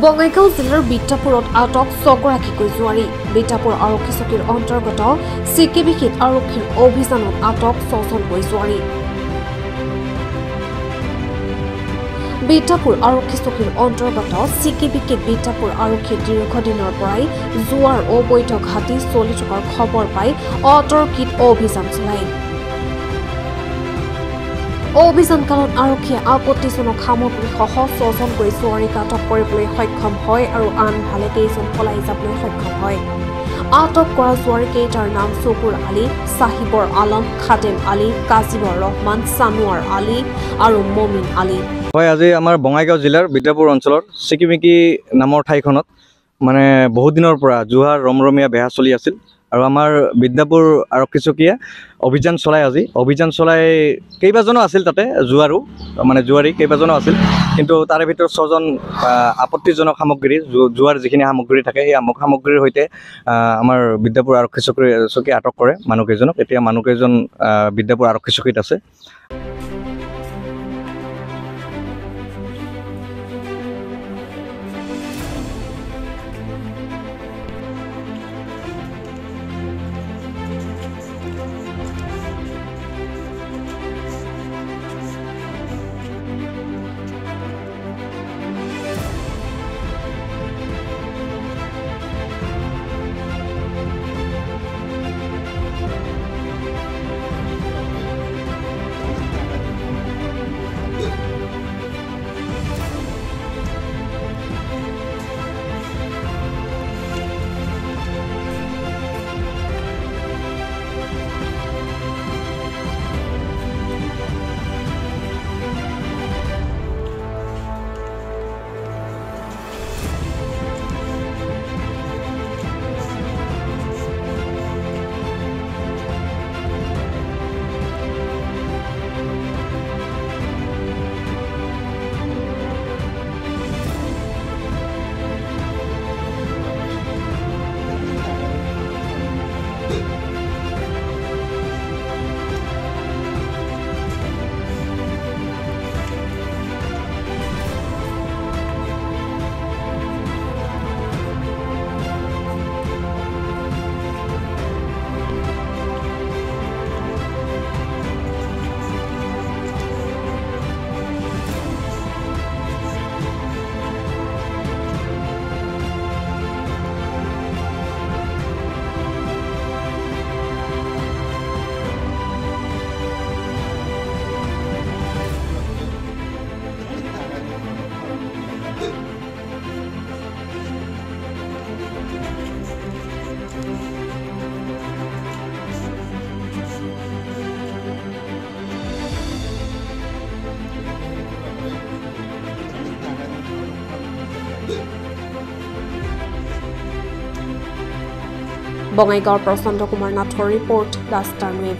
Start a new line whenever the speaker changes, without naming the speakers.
বঙাইগাঁও জিলাৰ বিদ্যাপুৰত আটক ছগৰাকীকৈ জোৱাৰী। বিদ্যাপুৰ আৰক্ষী চকীৰ অন্তৰ্গত চিকিবিখিত আৰক্ষীৰ অভিযানত আটক ছজনকৈ জোৱাৰী। বিদ্যাপুৰ আৰক্ষী চকীৰ অন্তৰ্গত চিকিবিকিত বিদ্যাপুৰ আৰক্ষীয়ে দীৰ্ঘদিনৰ পৰাই জোৱাৰ অবৈধ ঘাটি চলি থকাৰ খবৰ পাই অতৰ্কিত অভিযান চলায়। অভিযানকালত আৰক্ষীয়ে আপত্তিজনক সামগ্ৰীসহ ছজনকৈ জোৱাৰীক আটক কৰিবলৈ সক্ষম হয় আৰু আন ভালে কেইজন পলাই যাবলৈ সক্ষম হয়। আটক কৰা জোৱাৰীকেইটাৰ নাম চকুৰ আলী চাহিবৰ আলম খাদেম আলী কাজিবৰ ৰহমান ছানোৱাৰ আলী আৰু মমিন আলী।
হয় আজি আমাৰ বঙাইগাঁও জিলাৰ বিদ্যাপুৰ অঞ্চলৰ চিকিমিকি নামৰ ঠাইখনত মানে বহুত দিনৰ পৰা জোহাৰ ৰমৰমীয়া বেহা চলি আছিল। আৰু আমাৰ বিদ্যাপুৰ আৰক্ষী চকীয়ে অভিযান চলাই আজি। অভিযান চলাই কেইবাজনো আছিল তাতে জোৱাৰো মানে জোৱাৰী কেইবাজনো আছিল। কিন্তু তাৰে ভিতৰত ছজন আপত্তিজনক সামগ্ৰী জোৱাৰ যিখিনি সামগ্ৰী থাকে সেই সাম- সামগ্ৰীৰ সৈতে আমাৰ বিদ্যাপুৰ আৰক্ষী চকী চকীয়ে আটক কৰে মানুহকেইজনক। এতিয়া মানুহকেইজন বিদ্যাপুৰ আৰক্ষী চকীত আছে।
বঙাইগাঁৱৰ প্ৰচণ্ড কুমাৰ নাথৰ ৰিপৰ্ট দ্য ষ্টাৰ ৱেভ।